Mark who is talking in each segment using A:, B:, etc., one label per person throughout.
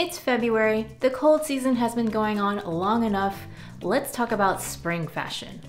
A: It's February, the cold season has been going on long enough. Let's talk about spring fashion.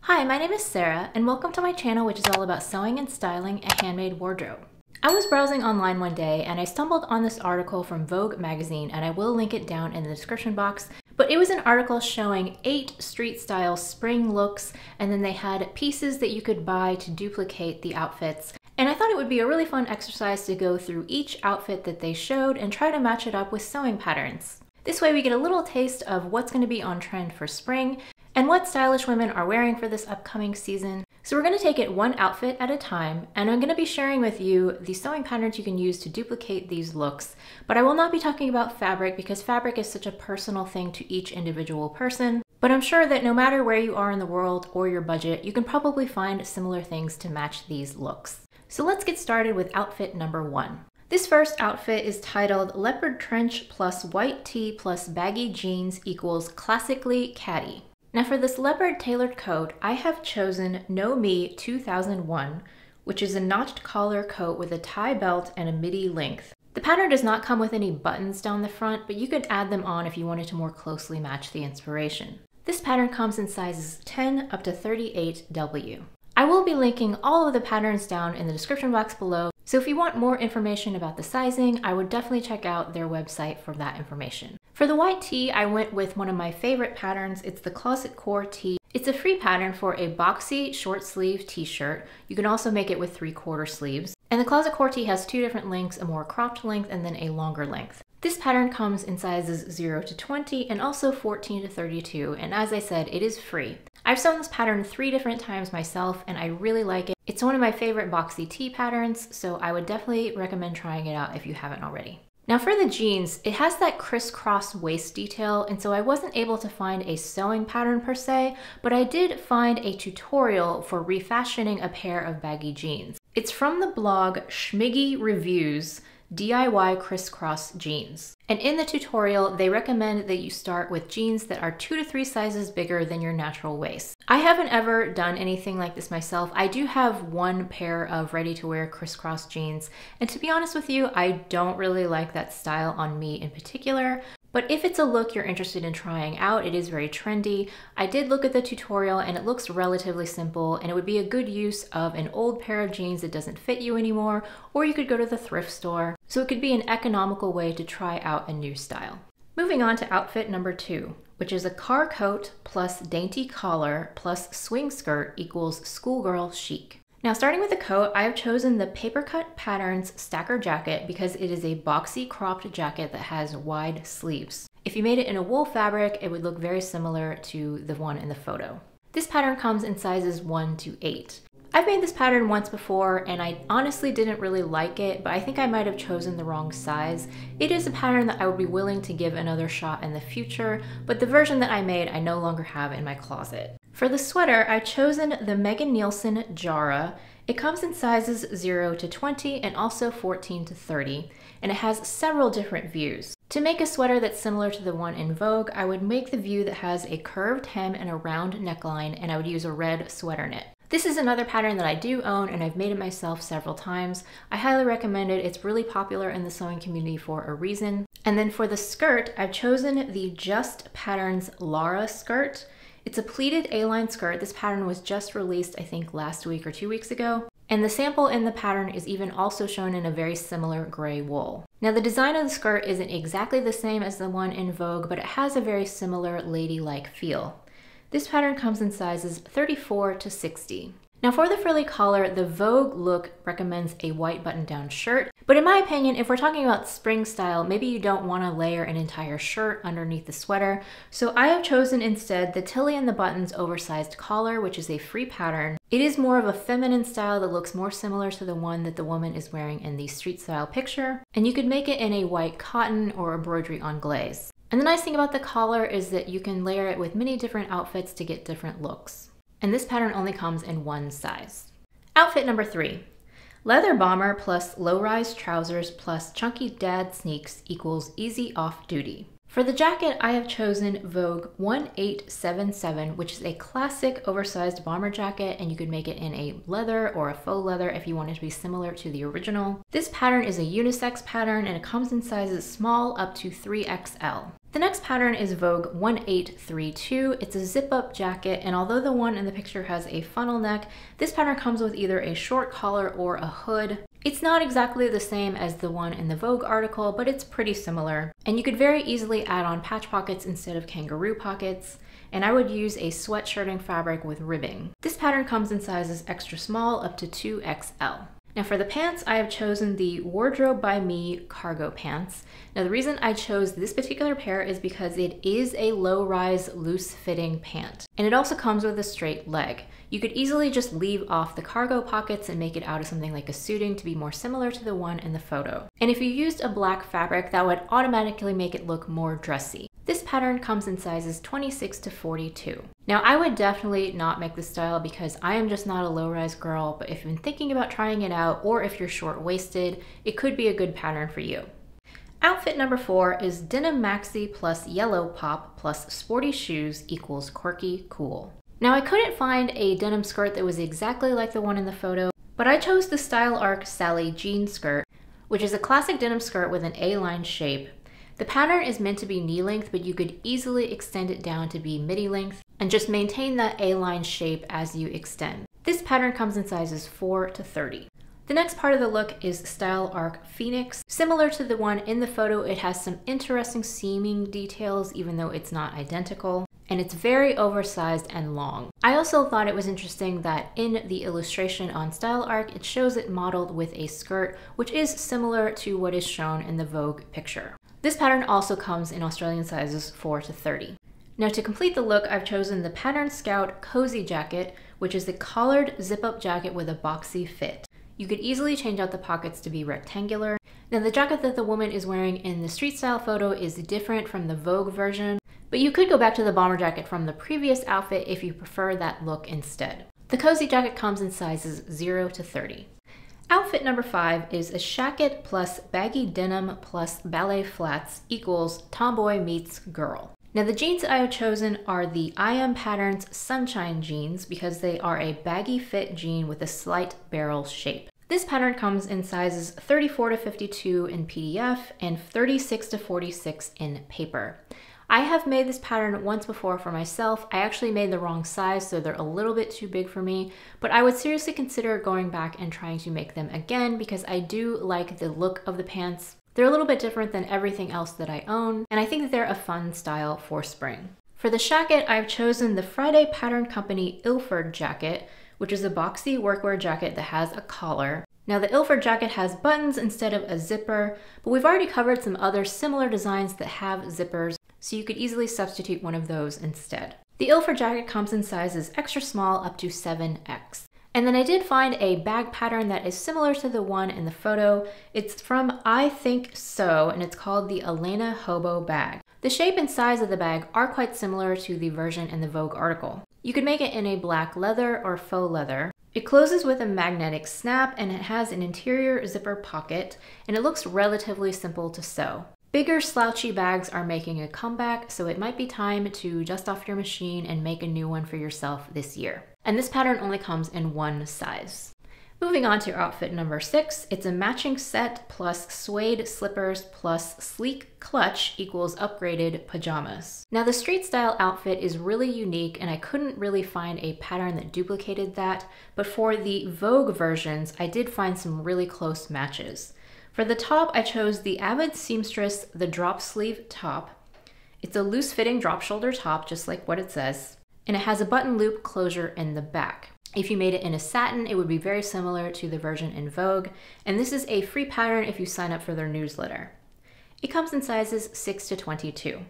A: Hi, my name is Sarah, and welcome to my channel which is all about sewing and styling a handmade wardrobe. I was browsing online one day and I stumbled on this article from Vogue magazine and I will link it down in the description box but it was an article showing eight street style spring looks, and then they had pieces that you could buy to duplicate the outfits. And I thought it would be a really fun exercise to go through each outfit that they showed and try to match it up with sewing patterns. This way we get a little taste of what's going to be on trend for spring and what stylish women are wearing for this upcoming season, so we're gonna take it one outfit at a time, and I'm gonna be sharing with you the sewing patterns you can use to duplicate these looks. But I will not be talking about fabric because fabric is such a personal thing to each individual person. But I'm sure that no matter where you are in the world or your budget, you can probably find similar things to match these looks. So let's get started with outfit number one. This first outfit is titled Leopard Trench plus White Tee plus Baggy Jeans equals Classically Catty. Now for this leopard tailored coat, I have chosen Know Me 2001, which is a notched collar coat with a tie belt and a midi length. The pattern does not come with any buttons down the front, but you could add them on if you wanted to more closely match the inspiration. This pattern comes in sizes 10 up to 38W. I will be linking all of the patterns down in the description box below, so if you want more information about the sizing, I would definitely check out their website for that information. For the white tee, I went with one of my favorite patterns. It's the Closet Core tee. It's a free pattern for a boxy short sleeve t-shirt. You can also make it with three quarter sleeves. And the Closet Core tee has two different lengths, a more cropped length and then a longer length. This pattern comes in sizes 0 to 20 and also 14 to 32, and as I said, it is free. I've sewn this pattern three different times myself and I really like it. It's one of my favorite boxy tee patterns, so I would definitely recommend trying it out if you haven't already. Now for the jeans, it has that crisscross waist detail, and so I wasn't able to find a sewing pattern per se, but I did find a tutorial for refashioning a pair of baggy jeans. It's from the blog Schimiggy Reviews, DIY crisscross jeans. And in the tutorial, they recommend that you start with jeans that are two to three sizes bigger than your natural waist. I haven't ever done anything like this myself. I do have one pair of ready to wear crisscross jeans. And to be honest with you, I don't really like that style on me in particular. But if it's a look you're interested in trying out, it is very trendy. I did look at the tutorial and it looks relatively simple and it would be a good use of an old pair of jeans that doesn't fit you anymore, or you could go to the thrift store. So it could be an economical way to try out a new style. Moving on to outfit number two, which is a car coat plus dainty collar plus swing skirt equals schoolgirl chic. Now starting with the coat, I have chosen the Papercut Patterns Stacker Jacket because it is a boxy cropped jacket that has wide sleeves. If you made it in a wool fabric, it would look very similar to the one in the photo. This pattern comes in sizes 1 to 8. I've made this pattern once before and I honestly didn't really like it, but I think I might have chosen the wrong size. It is a pattern that I would be willing to give another shot in the future, but the version that I made I no longer have in my closet. For the sweater, I've chosen the Megan Nielsen Jarrah. It comes in sizes 0 to 20 and also 14 to 30, and it has several different views. To make a sweater that's similar to the one in Vogue, I would make the view that has a curved hem and a round neckline, and I would use a red sweater knit. This is another pattern that I do own and I've made it myself several times. I highly recommend it. It's really popular in the sewing community for a reason. And then for the skirt, I've chosen the Just Patterns Lara skirt. It's a pleated A-line skirt. This pattern was just released, I think, last week or two weeks ago. And the sample in the pattern is even also shown in a very similar gray wool. Now the design of the skirt isn't exactly the same as the one in Vogue, but it has a very similar ladylike feel. This pattern comes in sizes 34 to 60. Now for the frilly collar, the Vogue look recommends a white button-down shirt, but in my opinion, if we're talking about spring style, maybe you don't want to layer an entire shirt underneath the sweater. So I have chosen instead the Tilly and the Buttons oversized collar, which is a free pattern. It is more of a feminine style that looks more similar to the one that the woman is wearing in the street style picture, and you could make it in a white cotton or broderie anglaise. And the nice thing about the collar is that you can layer it with many different outfits to get different looks and this pattern only comes in one size. Outfit number three, leather bomber plus low-rise trousers plus chunky dad sneaks equals easy off duty. For the jacket, I have chosen Vogue 1877, which is a classic oversized bomber jacket, and you could make it in a leather or a faux leather if you want it to be similar to the original. This pattern is a unisex pattern and it comes in sizes small up to 3XL. The next pattern is Vogue 1832. It's a zip-up jacket, and although the one in the picture has a funnel neck, this pattern comes with either a short collar or a hood. It's not exactly the same as the one in the Vogue article, but it's pretty similar. And you could very easily add on patch pockets instead of kangaroo pockets and I would use a sweatshirting fabric with ribbing. This pattern comes in sizes extra small up to 2XL. Now for the pants, I have chosen the Wardrobe by Me cargo pants. Now the reason I chose this particular pair is because it is a low-rise, loose-fitting pant. And it also comes with a straight leg. You could easily just leave off the cargo pockets and make it out of something like a suiting to be more similar to the one in the photo. And if you used a black fabric, that would automatically make it look more dressy. This pattern comes in sizes 26 to 42. Now I would definitely not make this style because I am just not a low-rise girl, but if you've been thinking about trying it out or if you're short-waisted, it could be a good pattern for you. Outfit number four is denim maxi plus yellow pop plus sporty shoes equals quirky cool. Now I couldn't find a denim skirt that was exactly like the one in the photo, but I chose the Style Arc Sally jean skirt, which is a classic denim skirt with an A-line shape the pattern is meant to be knee length, but you could easily extend it down to be midi length and just maintain that A-line shape as you extend. This pattern comes in sizes 4 to 30. The next part of the look is Style Arc Fenix. Similar to the one in the photo, it has some interesting seaming details even though it's not identical and it's very oversized and long. I also thought it was interesting that in the illustration on Style Arc, it shows it modeled with a skirt, which is similar to what is shown in the Vogue picture. This pattern also comes in Australian sizes 4 to 30. Now to complete the look, I've chosen the Pattern Scout Cozi Jacket, which is the collared zip-up jacket with a boxy fit. You could easily change out the pockets to be rectangular. Now the jacket that the woman is wearing in the street style photo is different from the Vogue version, but you could go back to the bomber jacket from the previous outfit if you prefer that look instead. The Cozi jacket comes in sizes 0 to 30. Outfit number five is a shacket plus baggy denim plus ballet flats equals tomboy meets girl. Now the jeans that I have chosen are the I Am Patterns Sunshine jeans because they are a baggy fit jean with a slight barrel shape. This pattern comes in sizes 34 to 52 in PDF and 36 to 46 in paper. I have made this pattern once before for myself. I actually made the wrong size, so they're a little bit too big for me, but I would seriously consider going back and trying to make them again because I do like the look of the pants. They're a little bit different than everything else that I own, and I think that they're a fun style for spring. For the shacket, I've chosen the Friday Pattern Company Ilford jacket, which is a boxy workwear jacket that has a collar. Now the Ilford jacket has buttons instead of a zipper, but we've already covered some other similar designs that have zippers, so you could easily substitute one of those instead. The Ilford jacket comes in sizes extra small up to 7X. And then I did find a bag pattern that is similar to the one in the photo. It's from I Think Sew, and it's called the Elena Hobo bag. The shape and size of the bag are quite similar to the version in the Vogue article. You could make it in a black leather or faux leather. It closes with a magnetic snap and it has an interior zipper pocket and it looks relatively simple to sew. Bigger slouchy bags are making a comeback, so it might be time to dust off your machine and make a new one for yourself this year. And this pattern only comes in one size. Moving on to outfit number six, it's a matching set plus suede slippers plus sleek clutch equals upgraded pajamas. Now the street style outfit is really unique and I couldn't really find a pattern that duplicated that, but for the Vogue versions, I did find some really close matches. For the top, I chose the Avid Seamstress The Drop Sleeve Top. It's a loose fitting drop shoulder top, just like what it says, and it has a button loop closure in the back. If you made it in a satin, it would be very similar to the version in Vogue, and this is a free pattern if you sign up for their newsletter. It comes in sizes 6 to 22.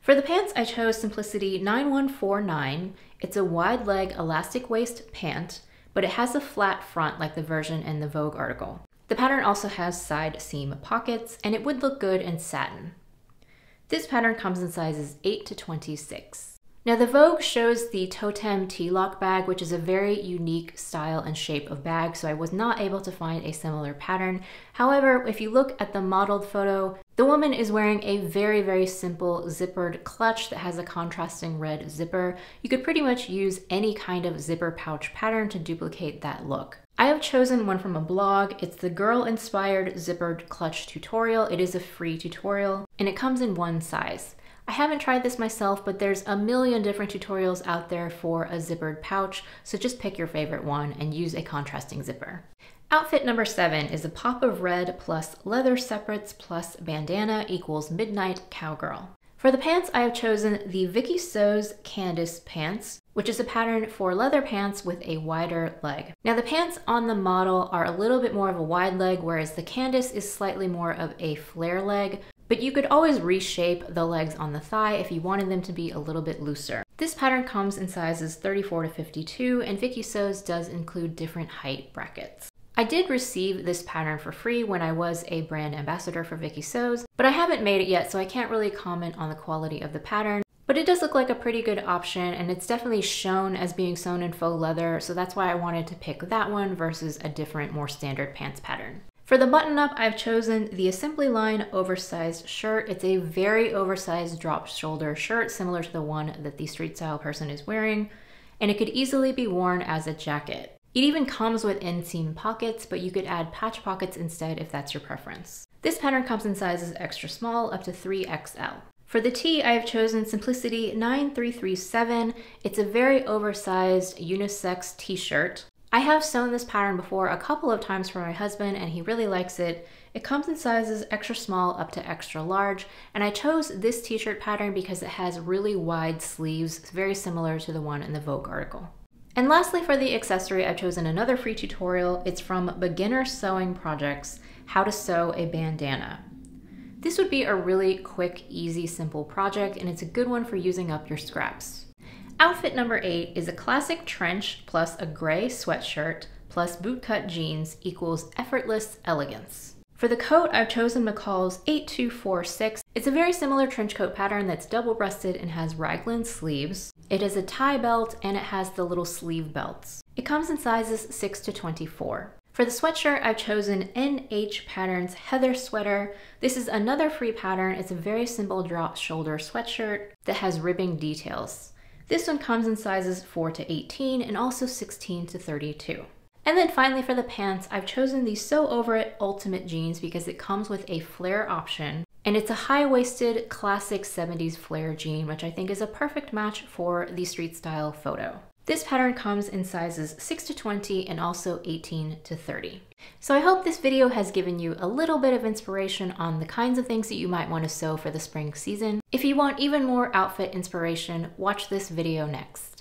A: For the pants, I chose Simplicity 9149. It's a wide leg elastic waist pant, but it has a flat front like the version in the Vogue article. The pattern also has side seam pockets and it would look good in satin. This pattern comes in sizes 8 to 26. Now the Vogue shows the Toteme T-lock bag, which is a very unique style and shape of bag, so I was not able to find a similar pattern. However, if you look at the modeled photo, the woman is wearing a very, very simple zippered clutch that has a contrasting red zipper. You could pretty much use any kind of zipper pouch pattern to duplicate that look. I have chosen one from a blog. It's the Girl Inspired Zippered Clutch Tutorial. It is a free tutorial and it comes in one size. I haven't tried this myself, but there's a million different tutorials out there for a zippered pouch, so just pick your favorite one and use a contrasting zipper. Outfit number seven is a pop of red plus leather separates plus bandana equals midnight cowgirl. For the pants, I have chosen the Vicky So's Candice pants, which is a pattern for leather pants with a wider leg. Now the pants on the model are a little bit more of a wide leg, whereas the Candice is slightly more of a flare leg, but you could always reshape the legs on the thigh if you wanted them to be a little bit looser. This pattern comes in sizes 34 to 52 and Vikisews does include different height brackets. I did receive this pattern for free when I was a brand ambassador for Vikisews, but I haven't made it yet so I can't really comment on the quality of the pattern. But it does look like a pretty good option and it's definitely shown as being sewn in faux leather, so that's why I wanted to pick that one versus a different, more standard pants pattern. For the button up, I've chosen the Assembly Line oversized shirt. It's a very oversized drop shoulder shirt, similar to the one that the street style person is wearing, and it could easily be worn as a jacket. It even comes with inseam pockets, but you could add patch pockets instead if that's your preference. This pattern comes in sizes extra small up to 3XL. For the tee, I have chosen Simplicity 9337. It's a very oversized unisex t-shirt. I have sewn this pattern before a couple of times for my husband and he really likes it. It comes in sizes extra small up to extra large and I chose this t-shirt pattern because it has really wide sleeves, very similar to the one in the Vogue article. And lastly for the accessory, I've chosen another free tutorial. It's from Beginner Sewing Projects, How to Sew a Bandana. This would be a really quick, easy, simple project and it's a good one for using up your scraps. Outfit number eight is a classic trench plus a gray sweatshirt plus bootcut jeans equals effortless elegance. For the coat, I've chosen McCall's 8246. It's a very similar trench coat pattern that's double-breasted and has raglan sleeves. It has a tie belt and it has the little sleeve belts. It comes in sizes 6 to 24. For the sweatshirt, I've chosen NH Patterns Heather Sweater. This is another free pattern. It's a very simple drop shoulder sweatshirt that has ribbing details. This one comes in sizes 4 to 18 and also 16 to 32. And then finally for the pants, I've chosen the Sew Over It Ultimate Jeans because it comes with a flare option. And it's a high-waisted classic 70s flare jean, which I think is a perfect match for the street style photo. This pattern comes in sizes 6 to 20 and also 18 to 30. So I hope this video has given you a little bit of inspiration on the kinds of things that you might want to sew for the spring season. If you want even more outfit inspiration, watch this video next.